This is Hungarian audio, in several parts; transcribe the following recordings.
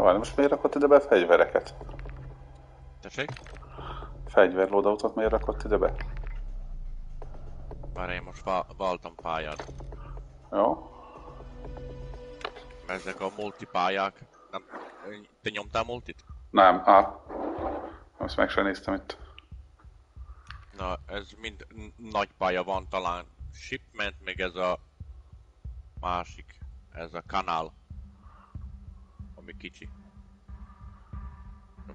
Na várj, most miért rakott ide be fegyvereket? Tessék? Fegyver loadoutot miért rakott ide be? Már én most váltam pályát. Jó? Ezek a multipályák... Nem... Te nyomtál multit? Nem, á. Azt meg sem néztem itt. Na, ez mind nagy pálya van talán. Shipment, még ez a másik. Ez a kanál. Ami kicsi.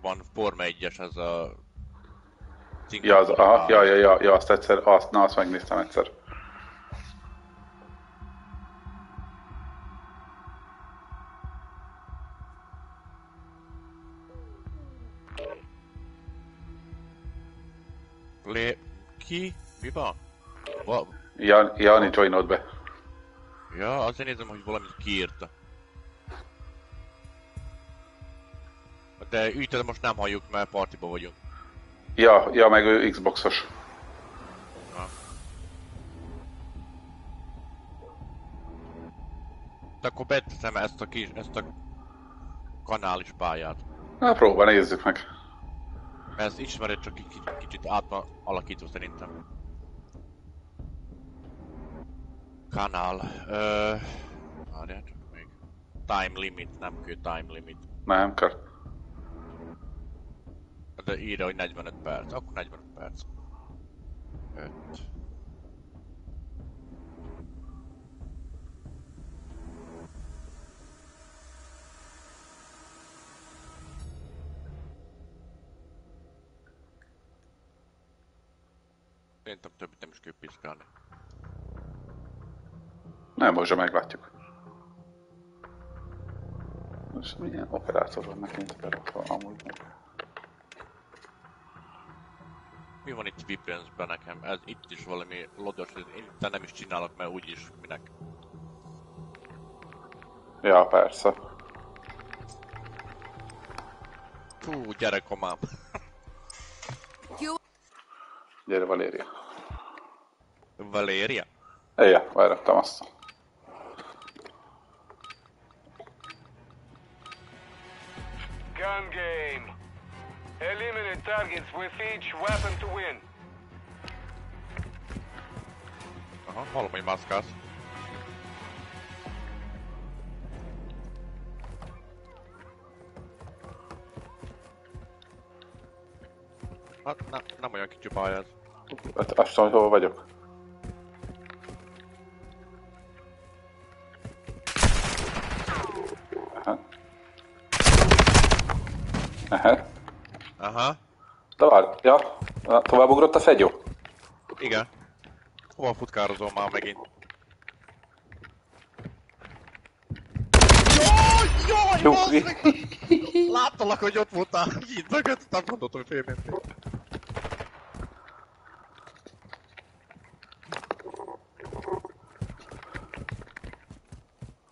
Van Forma 1-es, ez a... Ja, az, aha, ja, ja, ja, ja, azt egyszer, azt, na azt megnéztem egyszer. Lé... Ki? Mi van? Va... Ja, Jani joinolt be. Ja, azért nézem, hogy valamit kiírta. De ügytet most nem halljuk, mert partiba vagyunk. Ja, ja, meg ő Xboxos. Na. De akkor beteszem ezt a kis, ezt a kanális pályát. Na, próba, nézzük meg. Mert ez ismered csak egy kicsit, kicsit át van alakítva szerintem. Kanál. Ö... Várjál csak még. Time limit, nem kell time limit. Nem, kell. De írja, hogy 45 perc. Akkor 45 perc. 5. Szerintem többit nem is kell piszkálni. Nem, most meglátjuk. Most milyen operátor van megint berakva amúgy meg? Mi van itt weapons nekem? Ez itt is valami lodos, én itt nem is csinálok, mert úgyis minek. Ja, persze. Fú, gyere komám. Gyere, Valéria. Valéria? Éjjel, vártam azt. Gun game. Eliminate targets with each weapon to win. Aha, hallom, hogy maszkálsz. Hát ne, nem olyan kicsi pálya ez. Hát azt tudom, hogy hol vagyok. Ja, na, tovább ugrott a fegyó. igen. Hova futkározol már megint? Nyugvi. Láttalak, hogy ott voltál, így mögött, nem gondoltam, hogy félmentél.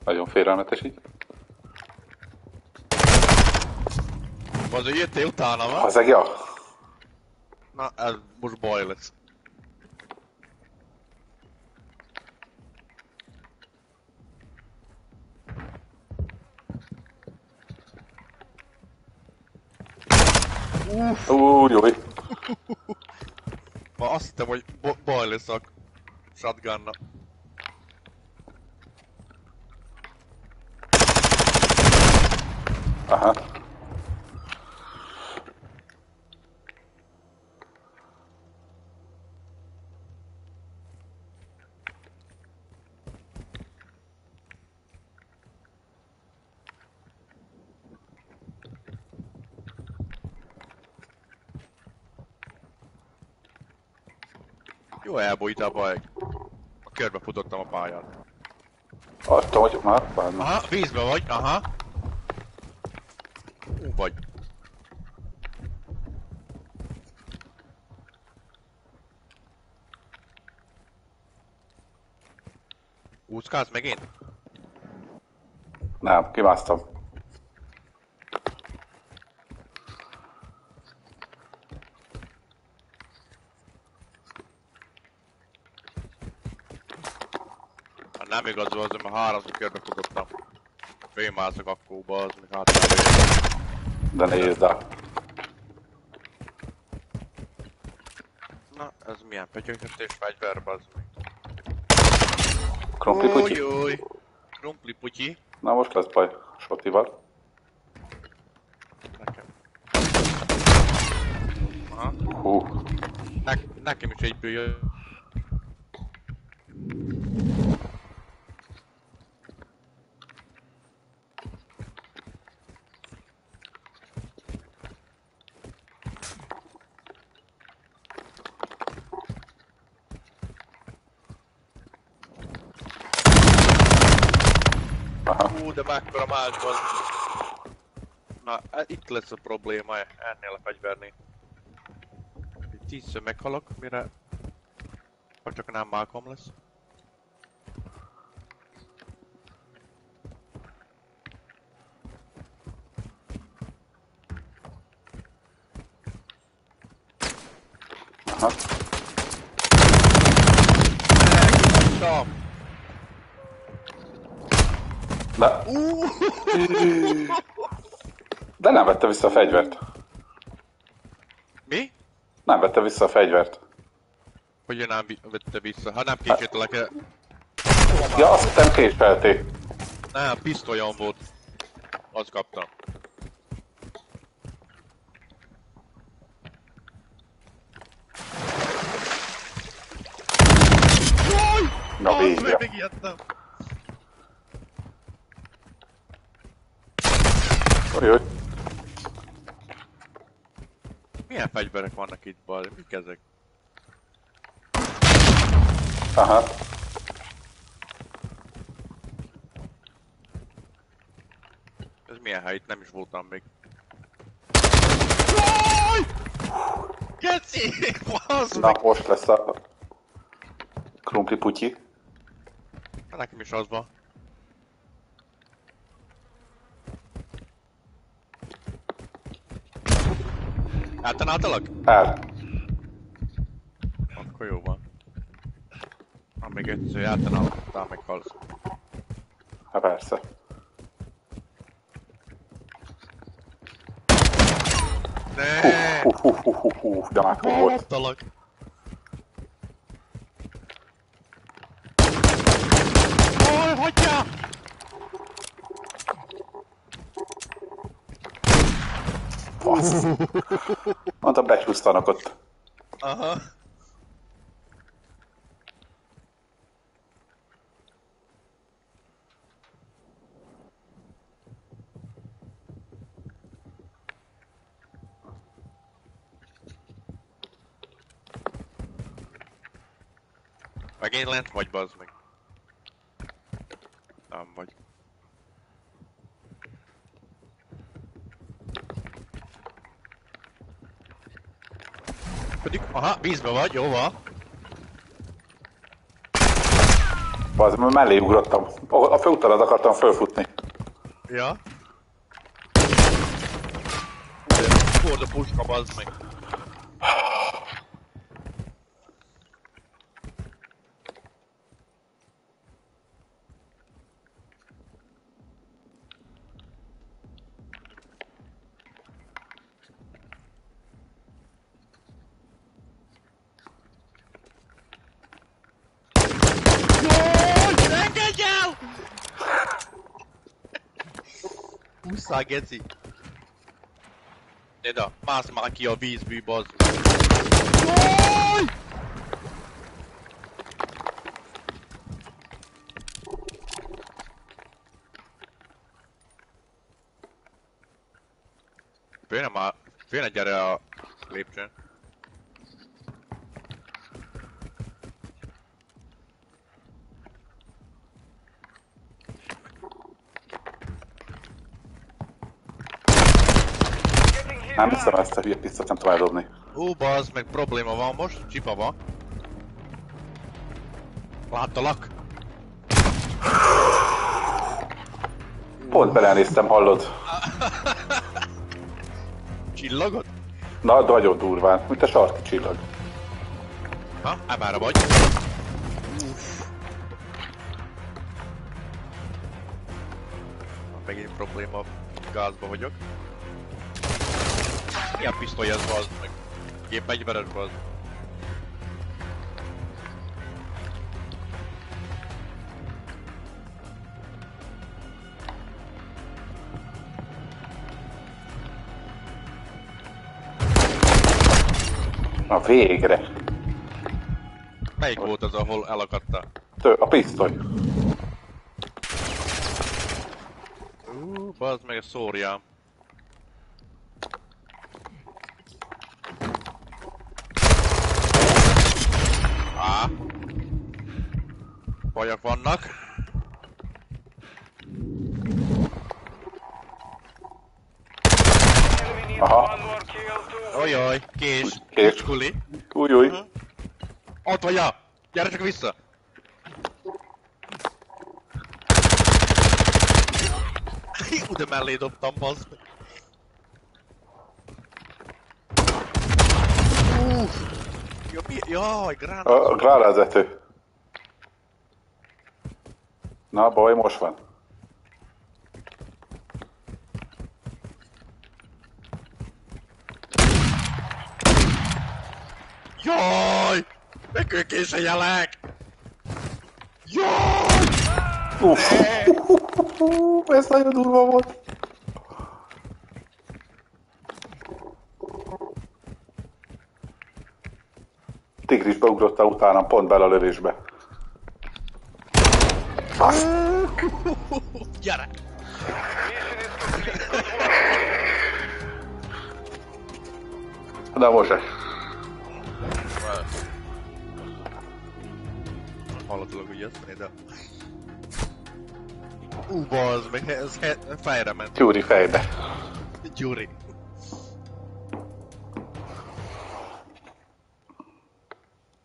Nagyon félelmetes így. Azért jöttél utána, va? Az ja. Na, ez most baj lesz. Új, jó. Ma azt hittem, hogy bo- baj lesz a shotgunna. Aha. Jó elbújtál baj. A körbe futottam a pályát. Azt tudom, hogy már, bármi. Aha, vízbe vagy, aha. Ú, vagy. Úszkálsz megint? Nem, kimásztam. Nem igaz, azért mert háromszor körbe futottam. főmászok akkor bazd meg hát De nézd el. Na, ez milyen pötyöghetés fegyver bazd meg. Krumpli putyi. Újjúj. Krumpli putyi. Na most lesz baj. Sotival. Nekem. Aha. Hú. Ne, nekem is egyből jön. Mekkora más van. Na, e- itt lesz a probléma ennél a fegyvernél. Tízször meghalok, mire... Ha csak nem Malcolm lesz. Aha. Megkaptam! De... De nem vette vissza a fegyvert. Mi? Nem vette vissza a fegyvert. Hogy nem vette vissza. Ha nem késételek el... Ja, azt hittem késelték. Nem, pisztolyom volt. Azt kaptam. Na végre. megijedtem. Jaj, Milyen fegyverek vannak itt, bal? Mik ezek? Aha. Ez milyen hely? Itt nem is voltam még. Geci! Na, meg! most lesz a krumpli putyi. Nekem is az van. Eltanáltalak? El. Akkor jó van. Ha még egyszer eltanáltál, meghalsz. Hát persze. Ne! Hú, hú, hú, hú, hú, de már volt. Hallottalak! Hol hagyja? Fasz. Mondta, becsúsztanak ott. Aha. Megint lent vagy, bazd meg. Nem vagy. Pedig, aha, vízbe vagy, jó van. Az mellé ugrottam. A főutalat akartam fölfutni. Ja. Ford a puska, bazd meg. Jaj, engedj el! Ússzál, geci! Néda, mász már ki a vízbű, bazd. Jaj! Főne már, főne gyere a lépcsőn. Nem hiszem ezt a hülye pisztot nem tudom eldobni. Ó, bazd meg probléma van most, csipa van. Láttalak? Pont belenéztem, hallod? Csillagot? Na, nagyon durván, mint a sarki csillag. Ha, emára vagy. megint probléma, gázba vagyok. Milyen pisztoly ez bazd meg? Gép egyveres bazd. Na végre. Melyik volt az, ahol elakadtál? Tő, a pisztoly. Ú, bazd meg, szórjál. Á. vannak. Aha. Ojoj, kés. Kés. Kicskuli. Új, új. Ott vagy ja! Gyere csak vissza! Hú, de mellé dobtam, bazd. Uff. Ja, mi? Jaj, gránát. A gránázető. Na, baj, most van. Jaj! Megkőkés a jelek! Jaj! Uff, ez nagyon durva volt. Tigris beugrotta utánam pont bele a lövésbe. Most se. Hallottalak, hogy játszani, de... Ú, bazd meg, ez he- fejre ment. Gyuri fejbe. Gyuri.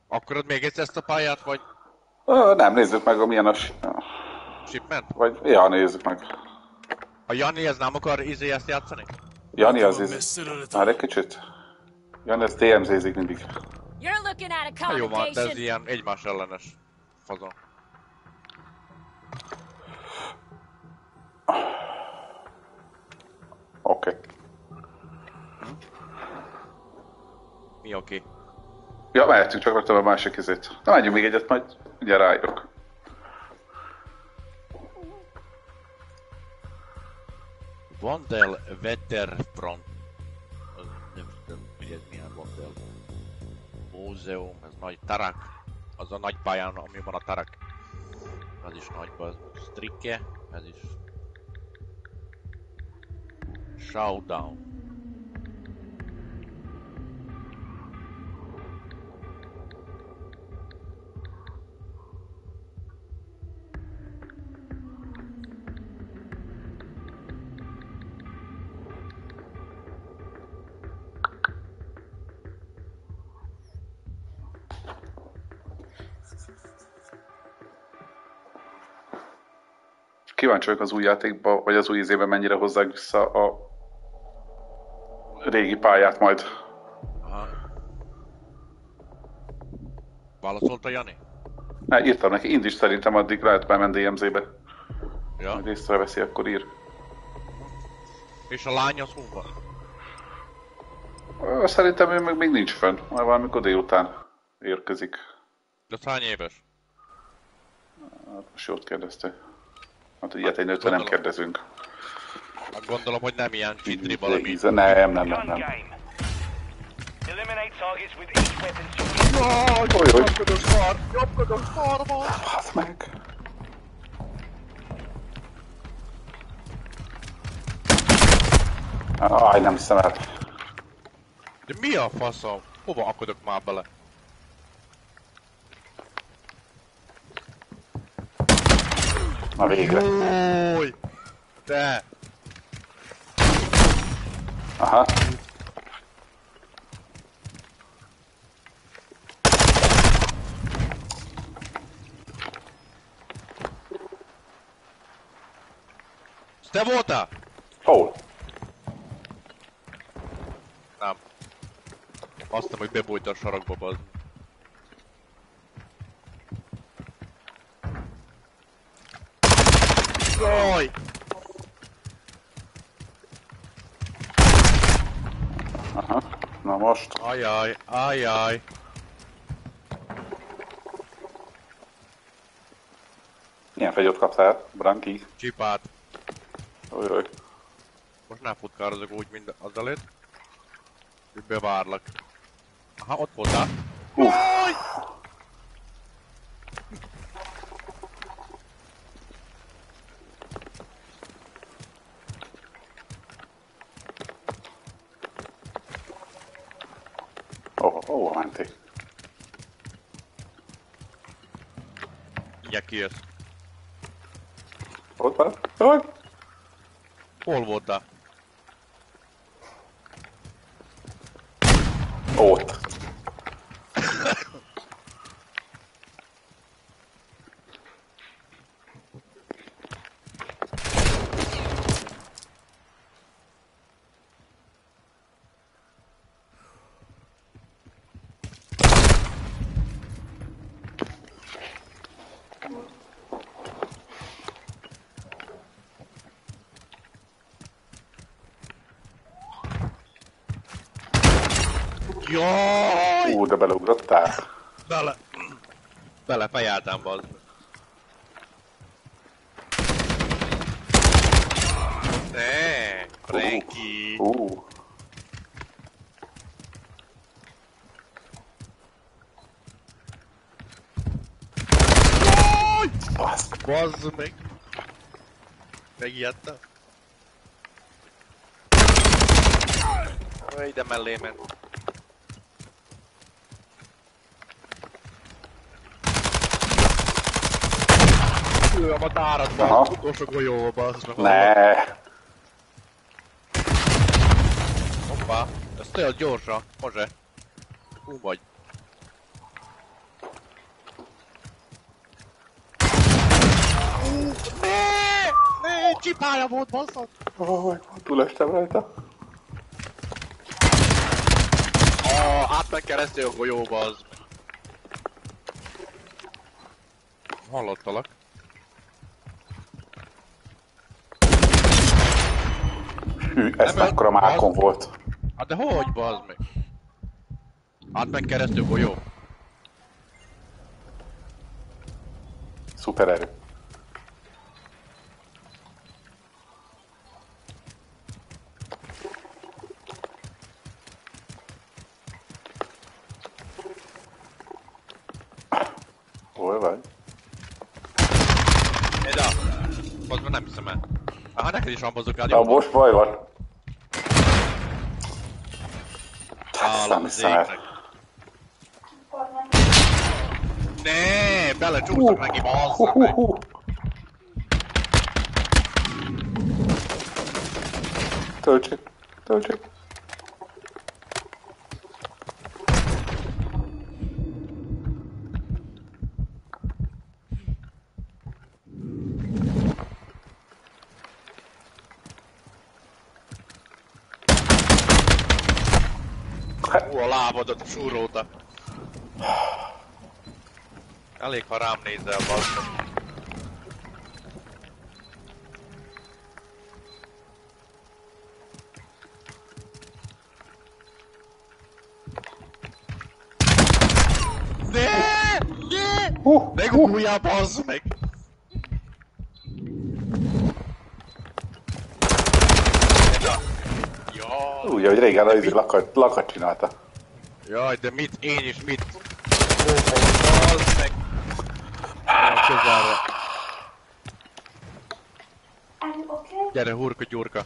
Akarod még egyszer ezt a pályát, vagy Ö, nem, nézzük meg, milyen a... shipment? Vagy, ja, nézzük meg. A Jani ez nem akar izé ezt játszani? Jani az iz... Már egy kicsit. Jani az DMZ-zik mindig. You're looking at a jó van, de ez ilyen egymás ellenes fazon. Oké. Okay. Mi oké? Ja, mehetünk, csak raktam a másik izét. Na, menjünk még egyet, majd ugye rájövök. Vandel Wetterfront. Múzeum, ez nagy tarak. Az a nagy pályán, ami van a tarak. Az is nagy baz. Strike, ez is. Showdown. Kíváncsi vagyok az új játékba, vagy az új izében mennyire hozzák vissza a régi pályát majd. Aha. Válaszolt a Jani? Ne, írtam neki, indíts szerintem addig lehet bemenni DMZ-be. Ja. Majd észreveszi, akkor ír. És a lány az hol van? Szerintem ő még, még nincs fönn, majd valamikor délután érkezik. De hány éves? Hát most jót kérdezte. Hát ilyet egy nőtől nem gondolom. kérdezünk. Hát gondolom, hogy nem ilyen csindri valami. Íze- Nem, nem, nem, nem. szar! Jobbkodok szar van! Fasz meg. Aj, nem hiszem el. De mi a faszom? Hova akadok már bele? Na végre. Új! Te! Aha. Te voltál? Hol? Nem. Azt hiszem, hogy bebújt a sarokba, bazd. Jaj! Aha, na most. Ajaj, ajaj. Milyen fegyot kaptál, Branki? Csipát. Ujjaj. Most nem futkározok úgy, mint az előtt. Bevárlak. Aha, ott voltál. Uff. Mindjárt kijössz. Ott van? Jaj! Hol voltál? Ott. Jaj! Ú, de beleugrottál. Bele... Bele fejeltem, bazd. Ne, Frankie. Ú, basz. Bazd meg. Megijedtem. Ide mellé ment. Lőm a táradba, Aha. az utolsó golyóba, bazd meg. Ne. Hoppá, ez tényleg gyorsa, Mozse. Hú vagy. Ne! Ne! Csipája volt, basszat! Oj, túlestem rajta. Ah, átment keresztül a golyóba az. Hallottalak. Hű, ez Nem, mekkora mákon volt. Hát de hogy, bazd meg? Átment keresztül golyó. Szuper erő. Hol vagy? Eda! Bazd meg nem hiszem el. Aha, neked is van bazukád, Na most baj van. Hát, Állam nem az hiszem el. égnek. Ne, belecsúsztak neki, bazzak Hú, meg. hú. Töltsük, töltsük. Hát, Hú, a súrolta. Elég, ha rám nézel, meg. Ne! Ne! hú. guguljál, bazd meg! Úgy, hogy régen az lakat, lakat csinálta. Jaj, de mit, én is mit? Ópa, bazd meg! Olyan közelre. Okay? Gyere, hurka gyurka.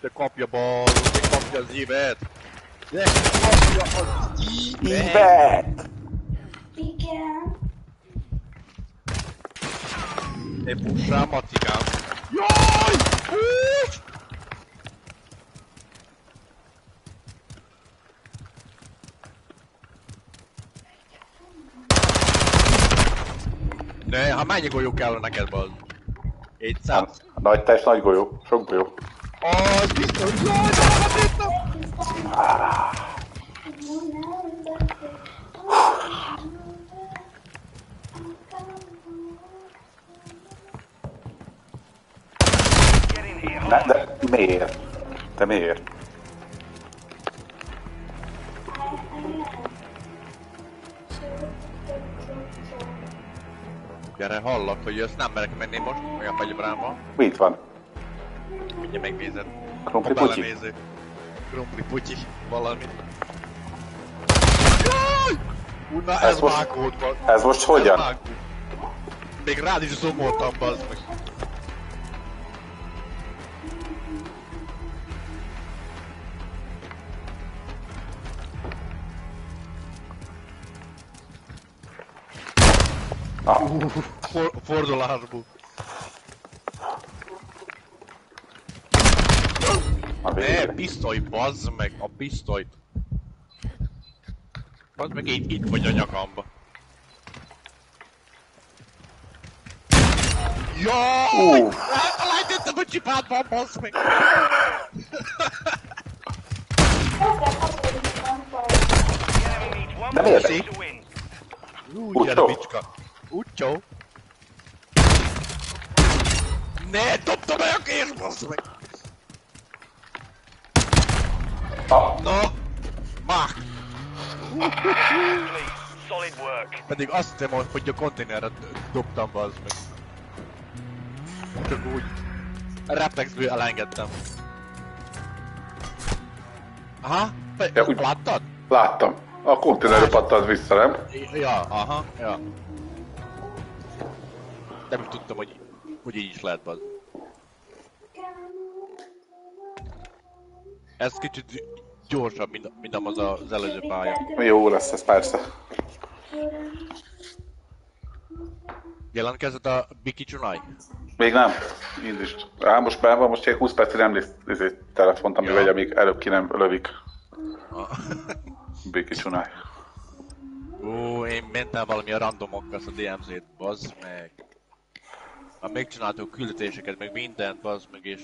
De kapja bal, de kapja az ívet. De kapja az ívet. Igen. Ne pussál, macikám. Jaj! Hús! Ne, ha mennyi golyó kell neked, bal? 700? Hát, Nagy test, nagy golyó, sok golyó. Az biztos, jaj, de de miért? Te miért? Gyere, hallak, hogy ezt nem merek menni most, olyan megy bráma. Mit van? Mindjárt megnézed. Krumpli putyi? Krumpli putyi, valami. Na Ez ez, most- vágód. Ez most hogyan? Ez. Még rád is zomoltam, bazd meg. Ah, For, fordulásból. a Ne, végére. pisztoly, bazd meg, a pisztolyt. Bazd meg, itt, itt vagy a nyakamba. Jaj! Uff. Elfelejtettem, hogy csipádban, bazd meg! To win. Úgy, gyere, bicska. Jó. Ne, dobta be a kés, bazd meg! Na! Mák! Solid work. Pedig azt hittem, hogy a konténerre dobtam, bazd meg. Csak úgy. Reflexből elengedtem. Aha, ja, úgy- láttad? láttam. A konténerre pattant vissza, nem? Ja, aha, ja. Nem is tudtam, hogy, hogy így is lehet, bazd. Ez kicsit gyorsabb, mint, mint az az előző pálya. Jó lesz ez persze. Jelentkezett a Biki Csunai? Még nem. Én is. Á, most be van, most egy 20 percig nem izé, telefont, ami Ja. vegy, amíg előbb ki nem lövik. Ah. Biki csunálj. Ó, én mentem valami a randomokkal a DMZ-t, bazd meg. Ha megcsináltuk küldetéseket, meg mindent, bazd meg, és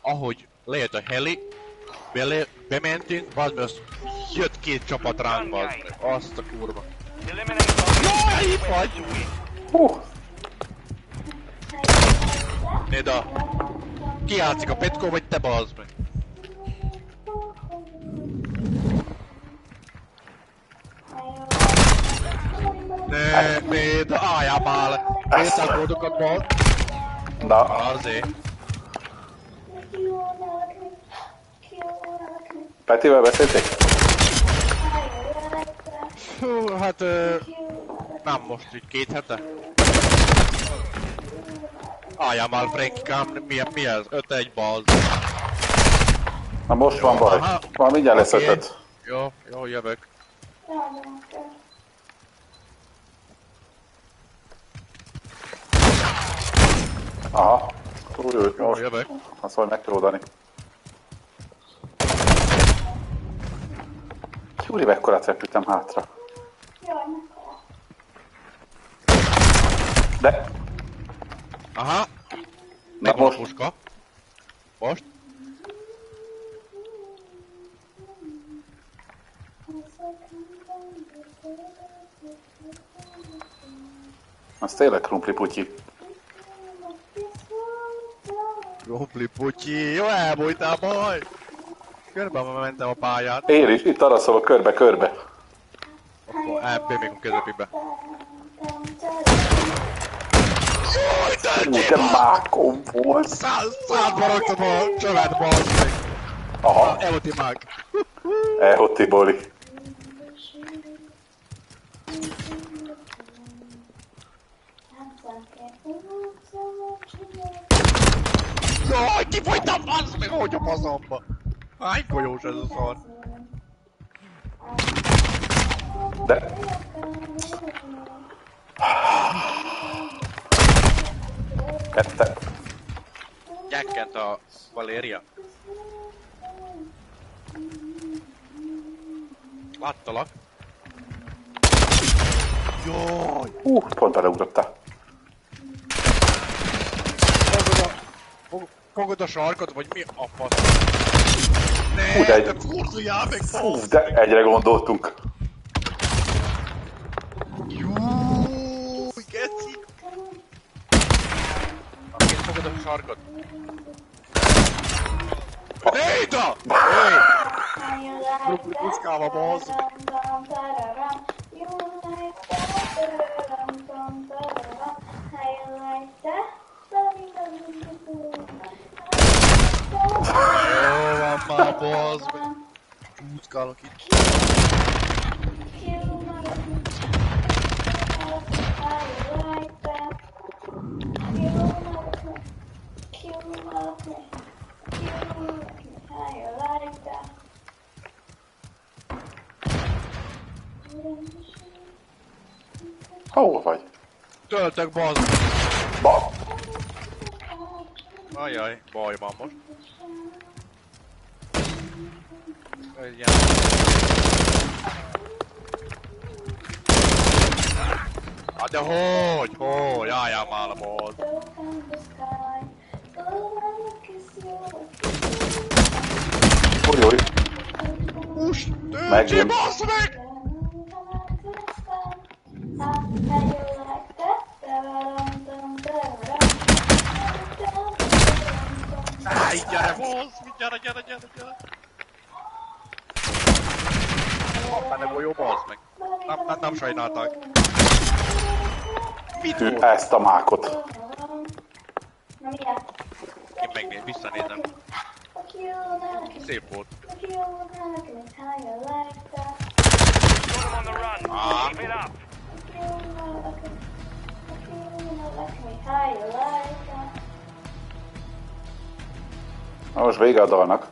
ahogy lejött a heli, bele, bementünk, bazd meg, azt jött két csapat ránk, bazd meg. Azt a kurva. Jaj, vagy! Hú, Néda, ki játszik a Petko, vagy te bazd meg? Ne, Néda, álljál már! Nézd gódokat, bazd! na, Azért. Petivel beszélték? Hú, hát ö, nem most, így két hete. Álljál már, Frankikám, mi, mi ez? 5-1 balz. Na most van baj. Van mindjárt lesz ötöt. Jó, jó, jövök. Aha. Jó, most jövök. azt majd meg kell oldani. Júli, mekkorát repültem hátra. De, Aha, a most, puska. Most? az tényleg krumpli putyi. Rumpli putyi, jó elbújtál baj! Körbe mentem a pályát. Én is, itt arra szólok körbe-körbe. Akkor MP még a közepébe. Ú, de mákom volt. Száz, száz baragtam a csövet, meg. Aha, Eloti mag. elhotti boli. Jaj, kifogytam, bazd meg, hogy a faszomba. Hány golyós ez a szar? De, kette. Gyekkent a Valéria. Láttalak. Jaj! Hú, pont beleugrottál. Fogod a... fog- Fogod a sarkot, vagy mi a fasz? Ne, Hú, de egy- te kurzuljál meg, Hú, fasz! de egyre gondoltunk. Júj, geci! Aként fogod a bazd! like that? Dum, dum, dum, dum, dum. Jó van már, bazd meg. Csúszkálok itt. You How you like Ajaj, baj van most. Ilyen... Hát de hogy? Hogy? Álljál már a bazd. Look in the sky. Oh, Áj, gyere, bazd! meg, Gyere, gyere, gyere, gyere! Benne golyó, bazd meg. Nem, nem, nem sajnálták. Mit Hű, volt? ezt a mákot. Na miért? Én megnéz, visszanézem. Fuck you, now. Szép volt. Fuck you, Na most vége a dalnak.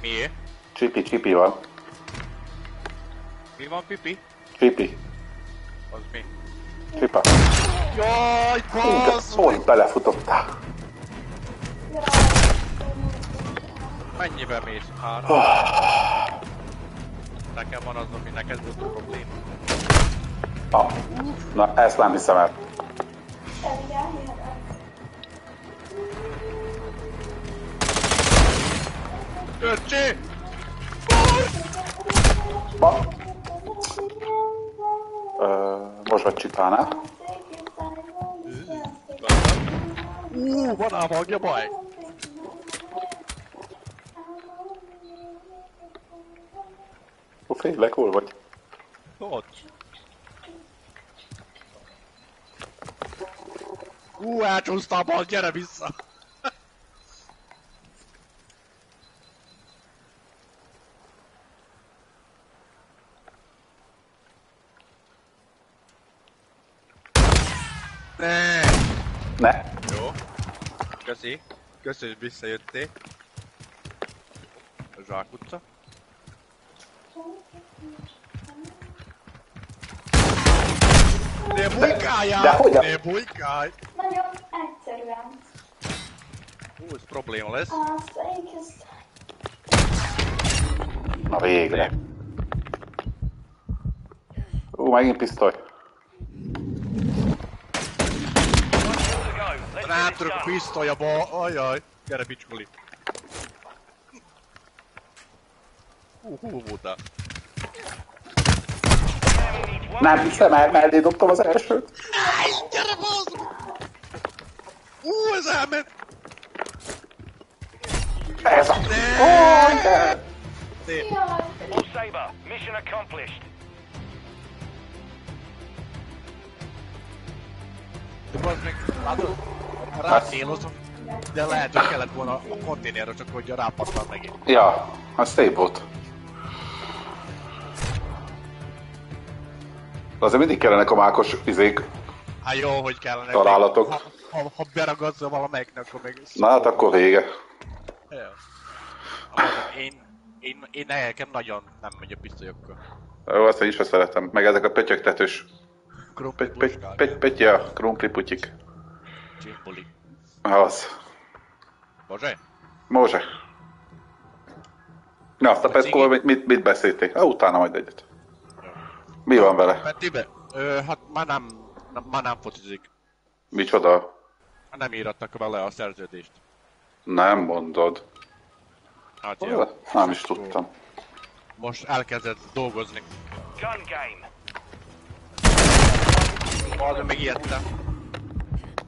Miért? Csipi, csipi van. Mi van, Pipi? Csipi. Az mi? Csipa. Jaj, bazd! szólj, belefutottál. Mennyibe mész? Három? Nekem van az, ami neked volt a probléma. Ah. Na, ezt nem hiszem el. Öcsé! Ba. Ö, most vagy csipánál. Ú, van ám hangja baj! Ó, félek, hol vagy? Ott. Ú, elcsúsztam, gyere vissza! Ne! Ne. Jó. Köszi. Köszi, hogy visszajöttél. A zsákutca. Ne bujkáljál! De hogyan? Ne bujkálj! Nagyon egyszerűen. Hú, ez probléma lesz. Na végre. Ú, megint pisztoly. Tudok a pisztolyaba, ajaj. Gyere, bicskoli. Hú, hú voltál. Nem hiszem el, mellé dobtam az elsőt. Gyere, bazd! Ú, ez elment! Ez a... Ne! Igen. Szép. All Saber. Mission accomplished. De bazd meg, látod? Rácélozom. De lehet, hogy kellett volna a konténerre, csak hogy rápattan megint. Ja, az szép volt. De azért mindig kellenek a mákos izék. Hát jó, hogy kellene. Találatok. Ha, ha, ha beragadsz valamelyiknek, akkor meg... Na hát akkor vége. Amúgy Én, én, én nekem nagyon nem megy a pisztolyokkal. Jó, azt én is szeretem. Meg ezek a pötyögtetős. Krumpli ja, krumpli putyik. Csimpoli. Az. Bazsé? Mózse. Na, azt a cigi? Peszkóval mit, mit, mit beszélték? Ah, utána majd egyet. Mi van vele? Petibe? Ö, hát már nem, nem, már nem focizik. Micsoda? Nem írattak vele a szerződést. Nem mondod. Hát ja. Nem is tudtam. Most elkezdett dolgozni. Gun game. Arra megijedtem.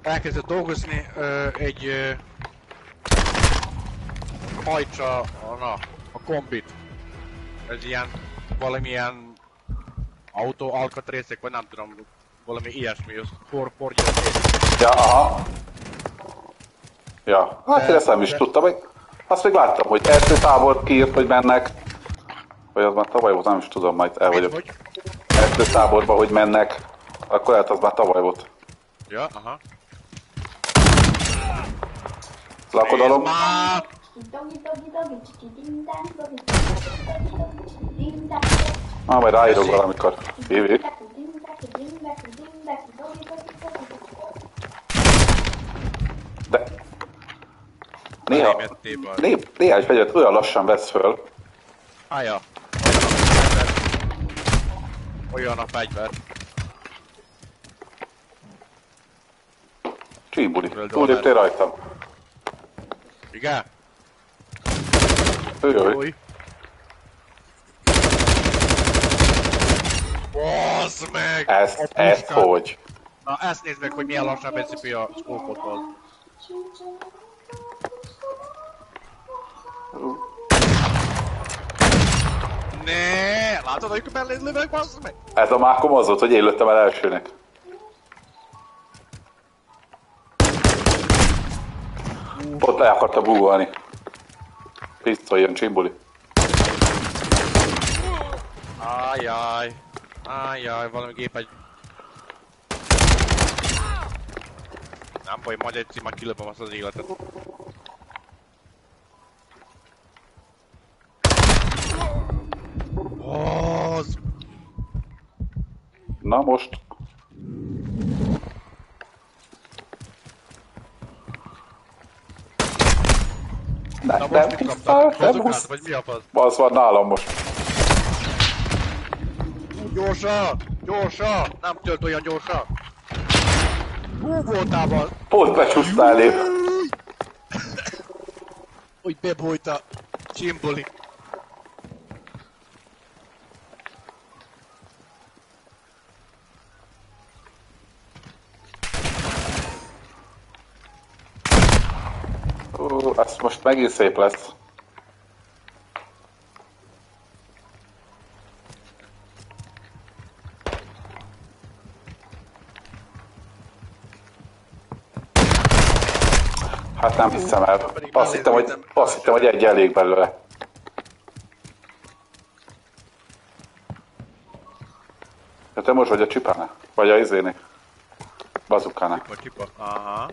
Elkezdett dolgozni ö, egy... Ö, hajtsa a, na, a kombit. Ez ilyen valamilyen autó alkatrészek, vagy nem tudom, valami ilyesmi, az for, forgya Ja, aha. Ja, hát én ezt nem is de- tudtam. Még, azt még láttam, hogy első tábor kiírt, hogy mennek. Vagy az már tavaly volt, nem is tudom, majd el vagyok. hogy? Első táborba, hogy mennek. Akkor lehet, az már tavaly volt. Ja, aha. Dang, dogi, Ah, majd ráírok valamikor. Dogi. De... Néha, né, néhány fegyvert olyan lassan vesz föl, Ája. Olyan a fegyver. csíbuli. Túléptél rajtam. Igen? Ő jöjj. Új. Basz meg! Ezt, A ezt hogy? Na ezt nézd meg, hogy milyen lassan veszi a skópotból. Ne, látod, hogy mellé lövök, bassz meg? Ez a mákom az volt, hogy én lőttem el elsőnek. Ott le akarta búgolni. Pisztoly jön, csimbuli. Ajjaj. Ajjaj, valami gép egy... Nem baj, majd egy címmel kilöpöm azt az életet. Az... Na most. Ne, Na nem most húztál, kaptam? nem húztál. vagy mi a fasz? Az van nálam most. Gyorsan! Gyorsan! Nem tölt olyan gyorsan! Hú voltál van! Pont becsúsztál elé. Hogy bebújt a csimboli. Ó, ez most megint szép lesz. Hát nem hiszem el. Azt hittem, hogy, azt hittem, hogy egy elég belőle. Ja, te most vagy a csipának? Vagy a izének? Bazukának. Vagy csipa. Aha.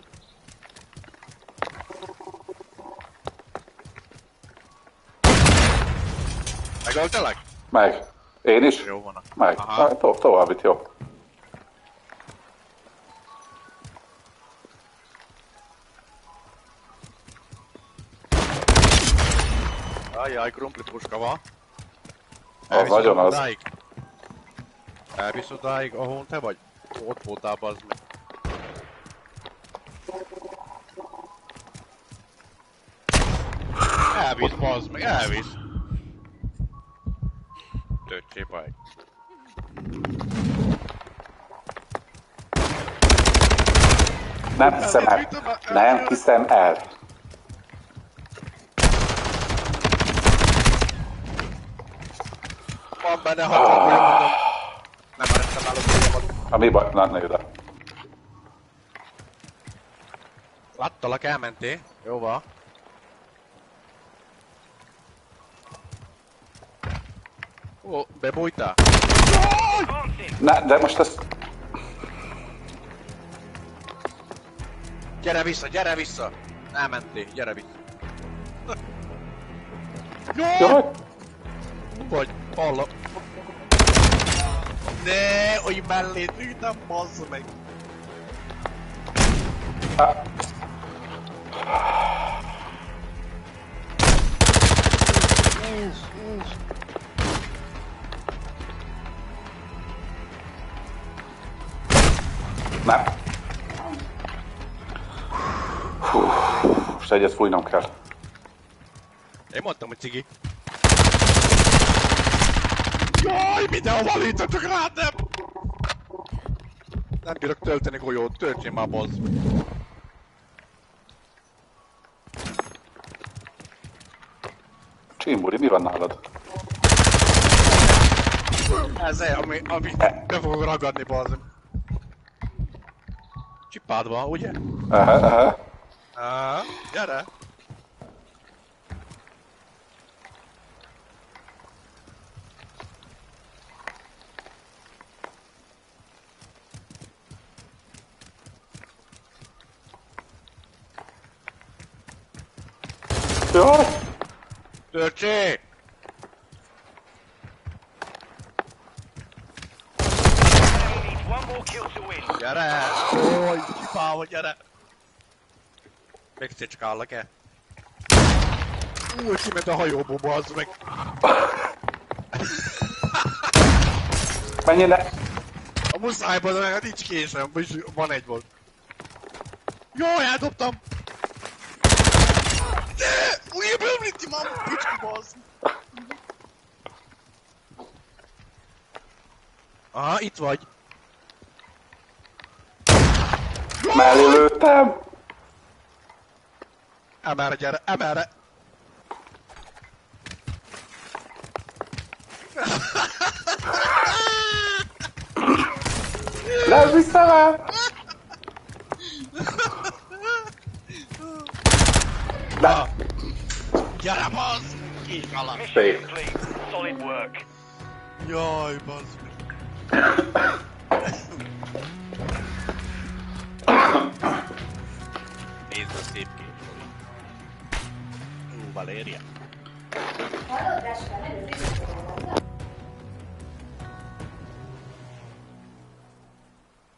Megöltelek? Meg. Én is? Jó van. Meg. Aha. Na, to- tovább itt, jó. Ajjaj, krumpli puska van. Az nagyon az. Odáig. Elvisz odáig, ahol te vagy? Ott voltál, bazd meg. Elvisz, bazd meg, elvisz. Töccsé baj. Nem hiszem el. Nem hiszem el. Van benne hat, hogy mondom. Nem el a folyamat. A mi baj? Na, ne ide. Láttalak, elmentél. Jó van. Ó, bebújtál? Ne, de most ezt... Gyere vissza, gyere vissza! Elmentél, gyere vissza. Jaj! Vagy, hallom. Ne, hogy mellét ütem, bazz meg. Nem. Most egyet fújnom kell. Én mondtam, hogy cigi. Jaj, mindenhova lítottak rá, nem! Nem bírok tölteni golyót, töltsél már, bazz. Csimburi, mi van nálad? Ez el, ami, ami be fogok ragadni, bazd. Csipád van, ugye? Aha, aha. Aha, gyere! Jaj! Törcsé! Enemy needs one more kill to win. Gyere! Ój, csipálva, gyere! Még egyszer csak állak-e? Új, kiment a hajóból, bazd meg! Menj ide! A muszáj, bazd meg, hát nincs késem, vagyis van egy volt. Jaj, eldobtam! Ne! Újabb ömlíti, mam, kicsi bazd! Aha, itt vagy. Mellé lőttem! Emelre gyere, emelre! Nem vissza már! De, Gyere, bazd! Kék alatt! Mission Szép. complete. Solid work. Jaj, bazd Ú, Valéria. Hallod, Gáspár, nem ez is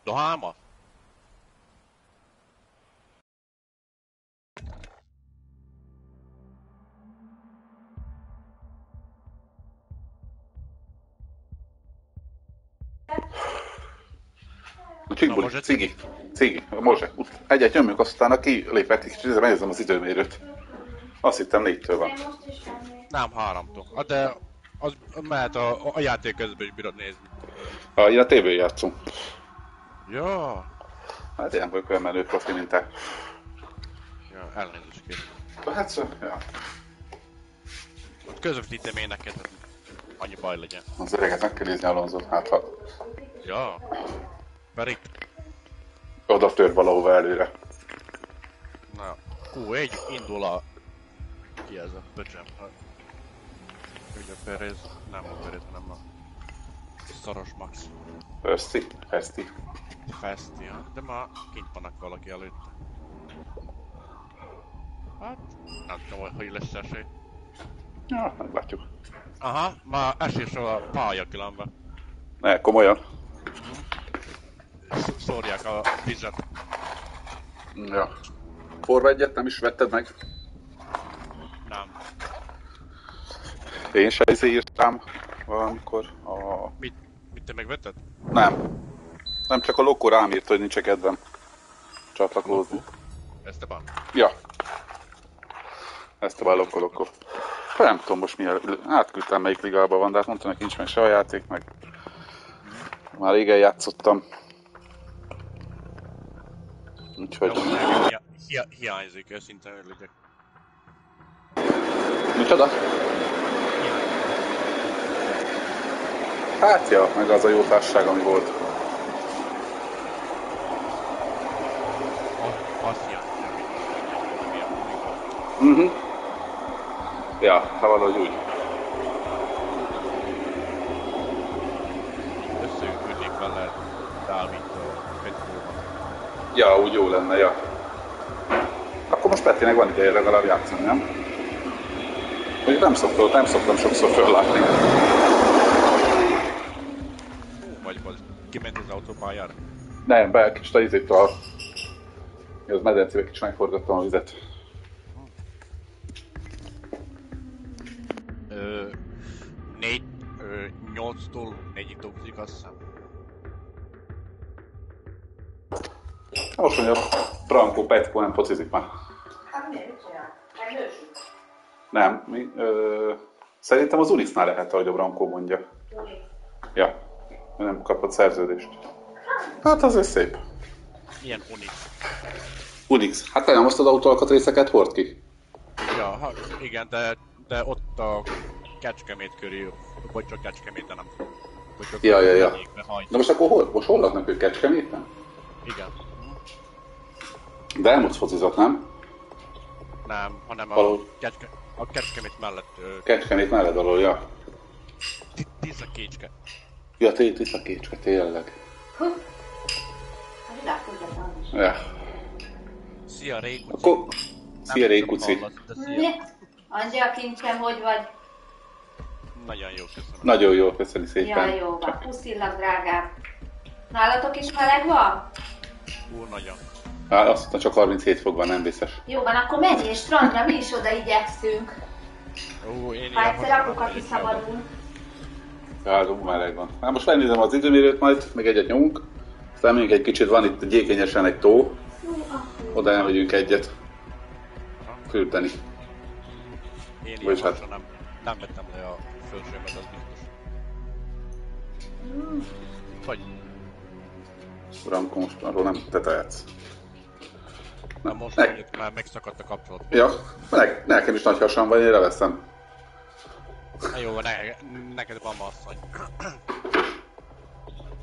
Doháma? Csigbuli, może cigi, cigi, może. Egyet nyomjuk, aztán kilépett, és megnézem az időmérőt. Azt hittem négytől van. Nem, háromtól. Hát de az mehet a, a játék közben is bírod nézni. Ha én a tévén játszom. Ja. Hát én vagyok olyan menő profi, mint te. Ja, elnézést kérem. Hát szó, ja. Ott közvetítem én neked, hogy annyi baj legyen. Az öreget meg kell nézni Alonzot, hát ha Ja. Pedig, oda tör valahova előre. na, Q1 indul a... Ki ez a pöcsem? Ha- Ugye Perez, nem a Perez, hanem a szaros Max Öszti, Eszti. Festia, de ma kint vannak valaki előtte. Hát, nem tudom, hogy- lesz esély. Ja, meglátjuk. Aha, már esésről a pálya különben. Ne, komolyan. Sz- Szórják a vizet. Ja. Forva egyet nem is vetted meg? Nem. Én se izé írtam valamikor. A... Mit, mit te megvetted? Nem. Nem csak a lokó rám írt, hogy nincs kedvem csatlakozni. Esteban. Ja. Ezt a lokó lokó. Nem tudom most mi a... Átküldtem melyik ligában van, de hát mondtam, hogy nincs meg se a játék, meg... Már régen játszottam. Úgyhogy... Hi- hiányzik, hogy legyek. Micsoda? Hát ja, meg az a jó társaság, ami volt. Mhm. Ja, hát valahogy úgy. Összeütnék vele Dávid a Petkóban. Ja, úgy jó lenne, ja. Akkor most Petinek van ideje legalább játszani, nem? Mondjuk nem szoktam, nem szoktam sokszor föllátni. Autópályára. Nem, be kicsit a izét a... Az medencébe kicsit megforgattam a vizet. Ö, négy, ö, nyolctól négyig dolgozik, azt hiszem. Most mondja, Branko Petko nem focizik már. Hát miért mit csinál? Megnősül. Nem, mi, ö, szerintem az Unixnál lehet, ahogy a Branko mondja. Ja, ő nem kapott szerződést. Hát azért szép. Milyen Unix. Unix, hát te nem azt az autóalkatrészeket hord ki. Ja, ha, igen, de, de ott a Kecskemét körül, vagy csak Kecskemét, de nem hogy az Ja, ja, ja. Na most akkor hol, most hol laknak ők Kecskeméten? Igen. De elmúlt focizott, nem? Nem, hanem a, Valahogy. kecske, a kecskemét mellett ö, Kecskemét mellett alól, ja. ti- tiszta kécske. Ja, té, tiszta kécske, tényleg. Ja. Szia Rékuci. Akkor... Szia Rékuci. Angyal kincsem, hogy vagy? Nagyon jó, köszönöm. Nagyon jó, köszöni Ja, szépen. jó van. Puszillak, drágám. Nálatok is meleg van? Úr, nagyon. Hát azt mondta, csak 37 fok van, nem biztos. Jó van, akkor menjél strandra, mi is oda igyekszünk. Ó, én Ha egyszer most apuka nem megyek kiszabadul. Az meleg van. Hát most megnézem az időmérőt majd, még egyet nyomunk. Aztán még egy kicsit van itt gyékenyesen egy tó. Oda elmegyünk egyet. Fürdeni. Én ilyen hát- nem, nem vettem le a felsőmet, az biztos. Vagy, Uram, most arról nem te tehetsz. na most ne- már megszakadt a kapcsolat. Ja, ne, nekem is nagy hasam van, én leveszem. Na jó, ne, neked van asszony.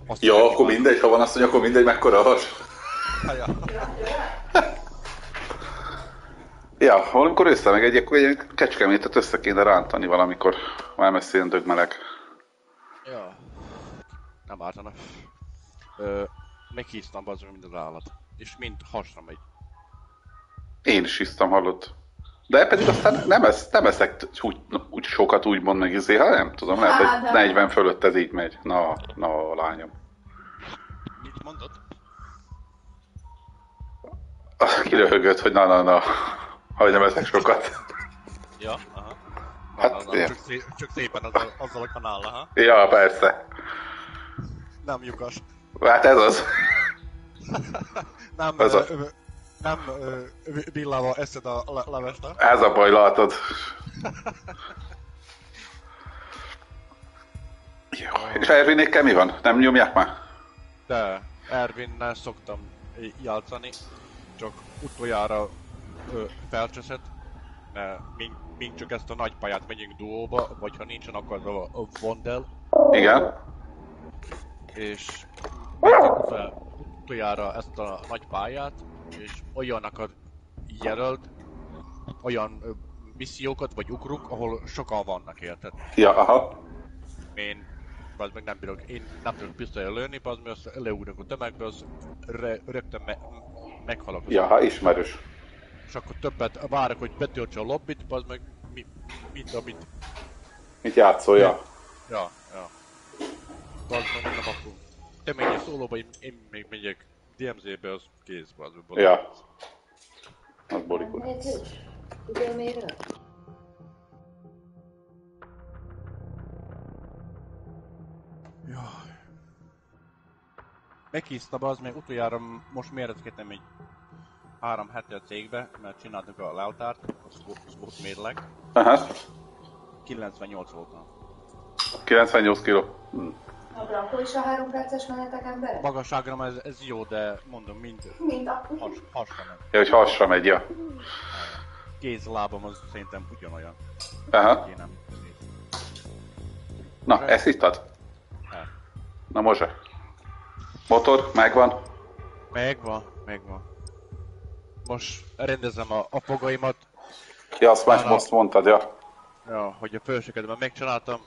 Azt Ja, akkor van. mindegy, ha van hogy akkor mindegy, mekkora a has. Ja. Ja, valamikor össze meg egy, akkor egy kecskemétet össze kéne rántani valamikor. Már messzén dög meleg. Ja. Nem ártana. Ö, meghíztam az, mint az állat. És mind hasra megy. Én is isztam, hallott. De pedig aztán nem, esz, nem eszek úgy, úgy sokat úgymond meg izé, ha nem tudom, lehet, hogy de- 40 fölött ez így megy. Na, na, lányom. Mit mondod? Ah, Kiröhögött, hogy na, na, na. Hogy nem eszek sokat. Ja, aha. Hát, na, csak, szé- csak szépen azzal, azzal a kanállal, ha? Ja, persze. Nem lyukas. Hát ez az. Nem, Ez ö, a- ö, nem ö, vi- villával eszed a le- levest? Ez a baj, látod. Jó. És Ervinékkel mi van? Nem nyomják már? De Ervinnel szoktam játszani, csak utoljára ö, felcseszett, mert mink, mink csak ezt a nagy pályát megyünk duóba, vagy ha nincsen, akkor a, a Vondel, Igen. és utoljára ezt a nagy pályát, és olyanokat jelölt, olyan ö, missziókat, vagy ugruk, ahol sokan vannak, érted? Ja, aha. Én az meg nem bírok, én nem tudok pisztolyra lőni, az meg azt leugrok a tömegbe, az re, rögtön me, meghalok. az Ja, ha ismerős. És akkor többet várok, hogy betöltse a lobbit, az meg mi, mint amit... Mit játszol, ja. Ja, ja. Az meg nem akkor... Te menjél szólóba, én, én még megyek DMZ-be, az kézbe, az meg Ja. Az borikul. Időmérő? Jaj. Meghíztam az még utoljára most méretkedtem egy három hete a cégbe, mert csináltuk a volt, az volt mérleg. Aha. 98 voltam. 98 kiló. Hm. A Blanco is a három perces menetek embere? Magasságra ez, ez jó, de mondom, mind Mind a... has, hasra nem. Ja, hogy hasra megy, ja. Kéz lábam az szerintem ugyanolyan. Aha. Én nem Na, ezt ittad? El. Na, most. Motor, megvan. Megvan, megvan. Most rendezem a, a fogaimat, Ja, azt már most mondtad, ja. ja, hogy a főségedben megcsináltam.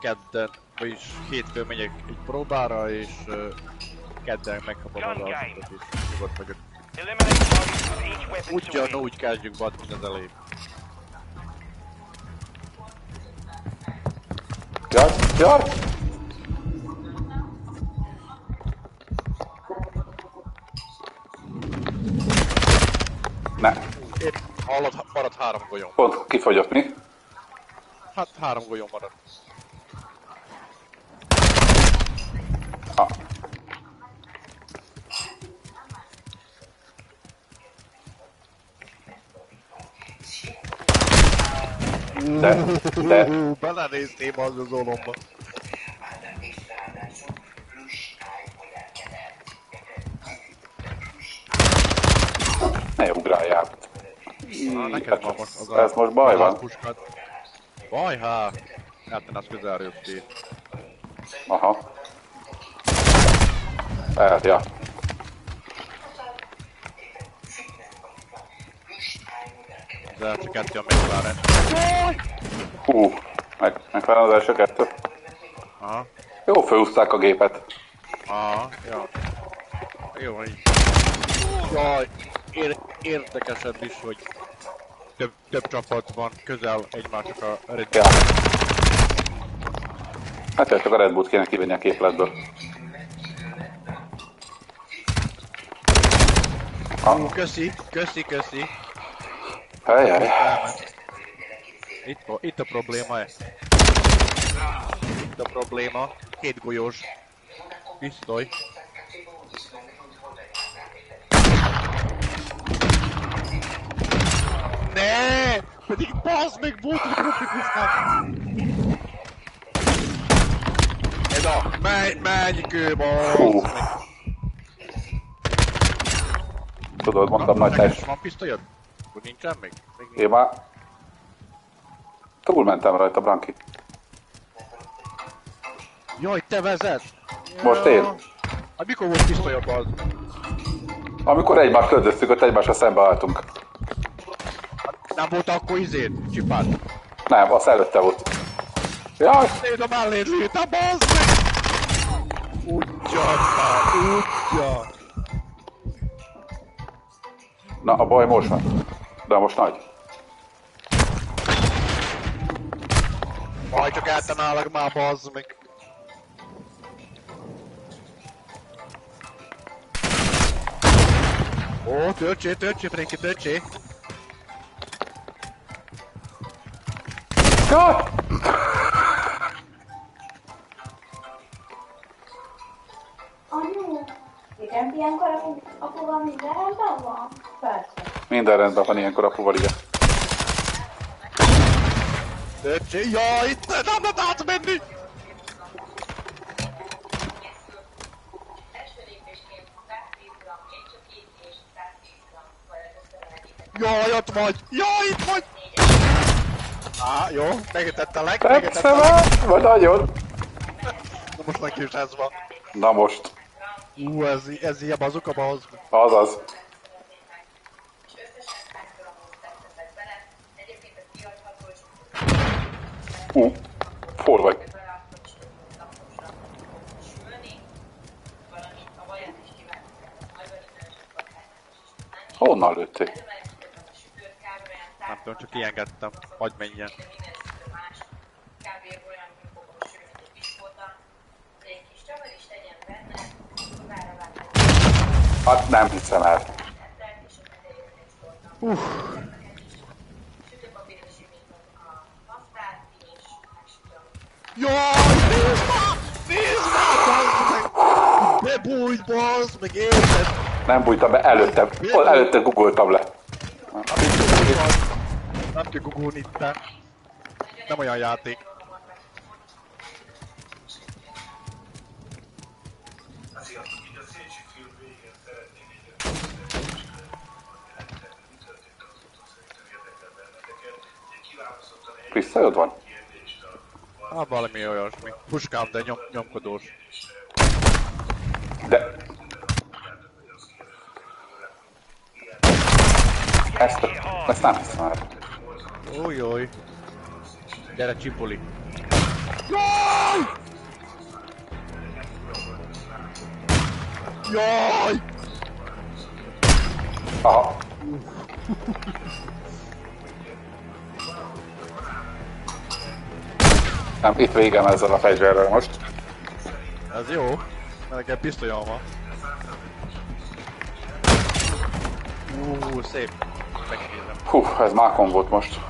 Kedden, vagyis hétfőn megyek egy próbára, és uh, kedden megkapom az alapot, és nyugodt vagyok. Weapon Úgy, kezdjük bad, mint az elején. Jaj, jaj! Ne, Épp hallod, maradt három golyom. pont kifogyott mi? Hát három golyom maradt. De, de, Hú, belenéztél az az olomba. ne ugráljál. Ah, neked van most az Ez most baj van. Puskad. Baj, hát. Hát, közelről ki. Aha. Lehet, ja. Az első kettő a McLaren. Hú, meg, megfelel az első kettő. Aha. Jó, felhúzták a gépet. Aha, ja. Jó, így. Jaj, ér érdekesebb is, hogy több, több csapat van közel egymásnak a Red Ja. Hát csak a Red Bull kéne kivenni a képletből. Bull. Köszi, köszi, köszi. Helyjel. Elment. Itt, a- itt a probléma ez. Itt a probléma. Két golyós. Pisztoly. Ne! Pedig bazd meg volt! Ez a menj, menj kő, Hú. bazd meg! Tudod, mondtam nagy test. Van pisztolyod? Nincsen még? még nincs. Én már túlmentem rajta, Branki. Jaj, te vezet! Most én. Hát mikor volt pisztolyod az? Amikor egymást lődöztük, ott egymásra szembe álltunk. Nem volt akkor izét, csipát. Nem, az előtte volt. Jaj, Nézd a mellét lőtt, a bazd meg! Pá, úgyja. Na a baj most van. De most nagy. Majd csak eltenálak már, bazd meg. Ó, töltsé, töltsé, Frenki, töltsé. Jaj! Minden rendben van ilyenkor apuval, igen. Töltsé, jaj, itt nem lehet átmenni! Jaj, ott vagy! Jaj, itt vagy! Á, jó, megetettelek, megetettelek. Tetszem Vagy nagyon. Na most neki is ez van. Na most. Ú, ez, ez ilyen bazuka, bazd. Azaz. Hagy menjen. Hát nem hiszem el. Jaj, nézd már! Nézd már, bújj, bazd meg, érted? Nem bújtam be, előtte, előtte googoltam le. Nem kell gugulni itt. Nem olyan játék. Pisztolyod van? Hát valami olyasmi. Puskám, de nyom, nyomkodós. De... Ezt, ezt nem hiszem. Újjaj. Gyere, csipoli. Jaj! Jaj! Aha. Nem, itt végem ezzel a fegyverrel most. Ez jó. Mert nekem pisztolyom van. Ú, szép. Megnézem, Hú, ez mákon volt most.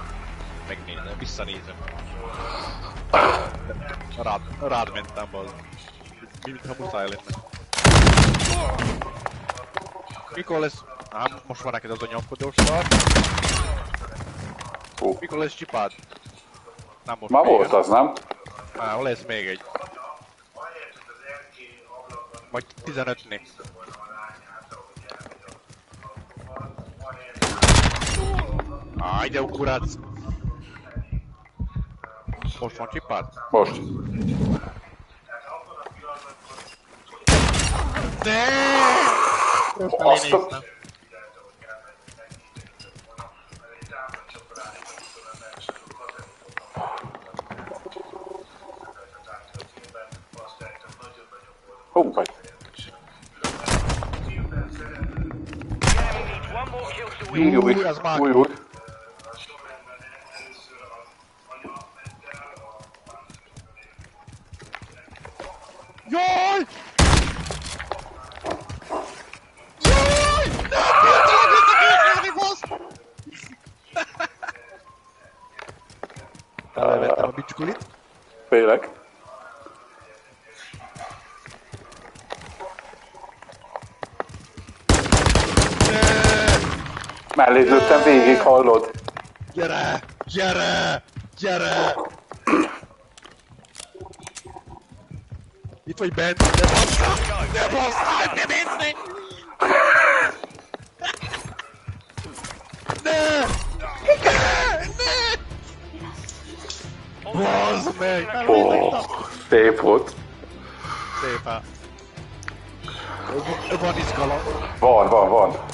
Visszanézem. Rád, rád mentem, bazd. Mintha muszáj lenne. Mikor lesz... Á, most van neked az a nyomkodós szar. Mikor lesz csipád? Nem most még. volt az, nem? Á, lesz még egy. Majd 15-nél. Áj, de ukurác! Poste antipado. Poste. Nossa. Oh, pai. Ui, ui, ui, ui. Végig, hallod? Gyere! Gyere! Gyere! Itt vagy bent, ne basszál! Ne basszál! Ne mennek! Ne! Ne! Ne! Bazd meg! Ó, szép volt. Szépen. Van izgalom. Van, van, van.